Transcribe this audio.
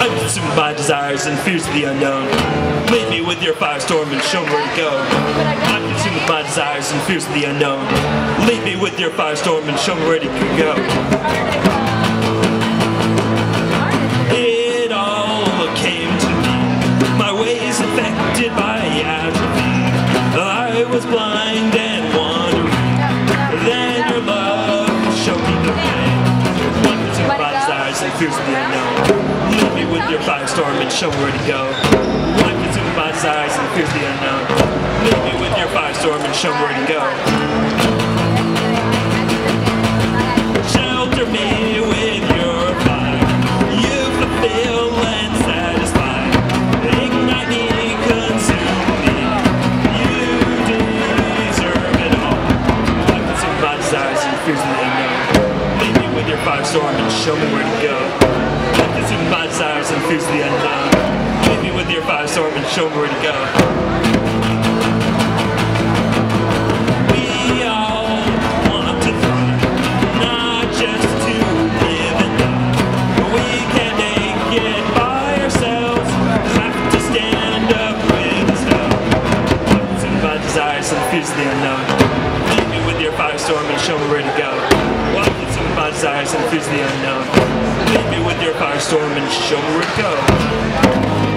I'm consumed by desires and fears of the unknown. Lead me with your firestorm and show me where to go. I'm consumed my desires and fears of the unknown. Lead me with your firestorm and show me where to go. It all came to me. My ways affected by atrophy. I was blind fears of the unknown. Lead me with your firestorm and show where to go. One consumed by desires and fears of the unknown. Lead me with your firestorm and show where to go. Shelter me with your fire. You fulfill and satisfy. Ignite me, consume me. You deserve it all. I consume my desires and fears of the unknown. Me with and show me where to go. I consume my desires and fears of the unknown. Lead me with your firestorm and show me where to go. We all want to thrive, not just to live and die. We can't make it by ourselves. Have to stand up with the stuff. Consumed by desires and fears the unknown. Lead me with your firestorm and show me where to go. And fears the unknown. Lead me with your firestorm and show me where to go.